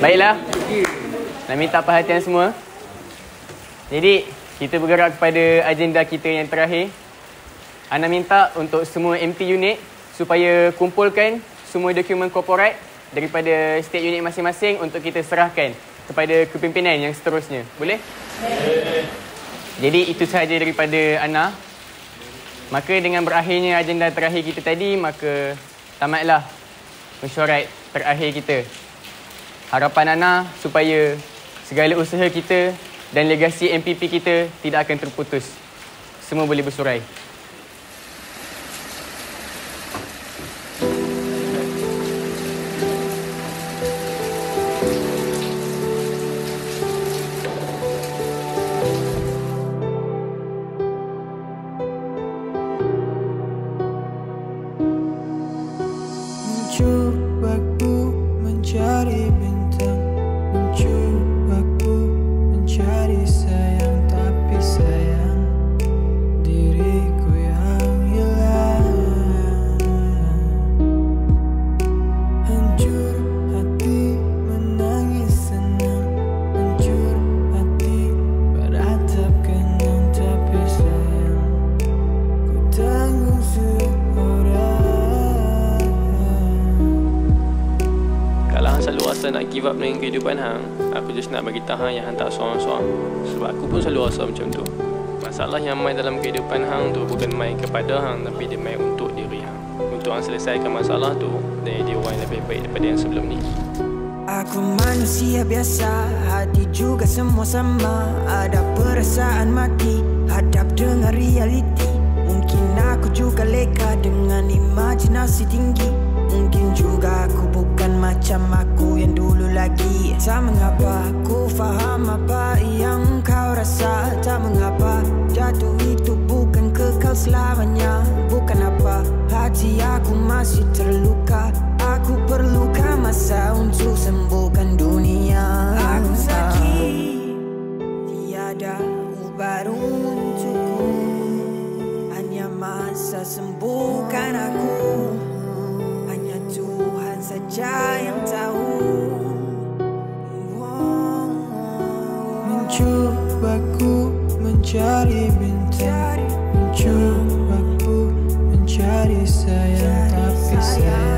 Baiklah. Nak minta perhatian semua. Jadi, kita bergerak kepada agenda kita yang terakhir. Ana minta untuk semua MP unit supaya kumpulkan semua dokumen korporat daripada state unit masing-masing untuk kita serahkan kepada kepimpinan yang seterusnya. Boleh? Boleh. Jadi itu sahaja daripada Ana. Maka dengan berakhirnya agenda terakhir kita tadi, maka tamatlah mesyuarat terakhir kita. Harapan Ana supaya segala usaha kita dan legasi MPP kita tidak akan terputus. Semua boleh bersurai. Kehidupan hang Aku just nak bagi tahan yang hang tak seorang-seorang. Sebab aku pun selalu rasa macam tu. Masalah yang main dalam kehidupan hang tu Bukan main kepada hang Tapi dia main untuk diri hang. Untuk hang selesaikan masalah tu Dan dia orang yang lebih baik daripada yang sebelum ni. Aku manusia biasa Hati juga semua sama Ada perasaan mati Hadap dengan realiti. Mungkin aku juga leka Dengan imajinasi tinggi. Mungkin juga bukan macam aku yang dulu lagi. Tak mengapa aku faham apa yang kau rasa. Tak mengapa jatuh itu bukan kekal selamanya. Bukan apa hati aku masih terluka. Aku perlukan masa untuk sembuhkan dunia. Aku sakit. Tiada ubat untukku. Hanya masa sembuhkan aku mencari bintang Mencoba ku mencari sayang Tapi sayang